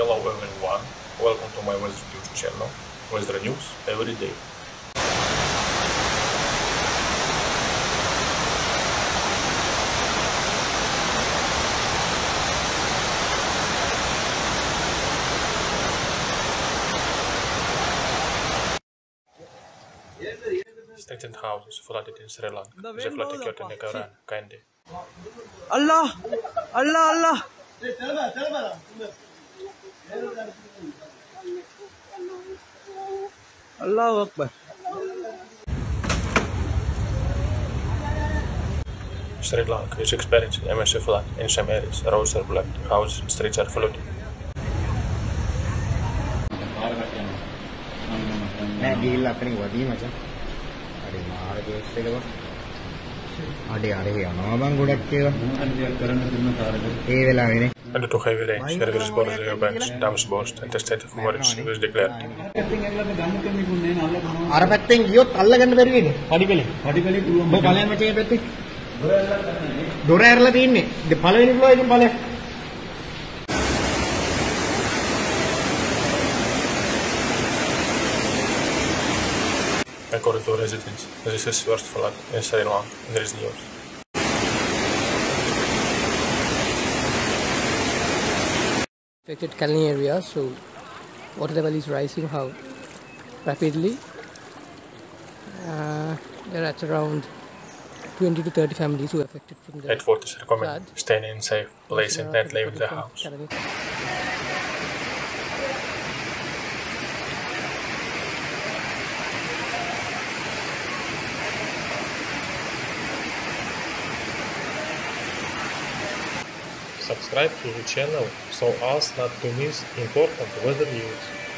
Hello everyone, welcome to my Weather News channel, Weather News every day. Stagnant houses flooded in Sri Lanka. The flood occurred in Nagaran, Kandy. Allah! Allah! Allah! अल्लाह अकबर Street lock is experiencing a massive flood. In some areas, roads are blocked, houses and streets are flooded. डील अपनी वधी मचा अरे मार देव अडे अरे अनाबं गुड़केव ए वेला බං ගොඩක් ඒවා. ඒ වෙලාවේනේ. And due to heavy rains, the rivers border the banks, dams burst, and the state of emergency was declared. අර පැත්තෙන් ගියොත් අල්ලගන්න බැරි වෙන්නේ. පඩිකලේ. පඩිකලේ පුළුවන්. ඔබ බලයන් මචං මේ පැත්තේ. දොර ඇරලා තින්නේ. ඉතින් පළවෙනි ෆ්ලෝ එකෙන් බලයන්. According to residents, this is worst flood in Sri Lanka in recent years. Affected colony area, so water level is rising how rapidly. Uh, there are around 20 to 30 families who are affected from the Authorities recommend flood. staying in safe place and not leaving the house. Subscribe to the channel so as not to miss important weather news.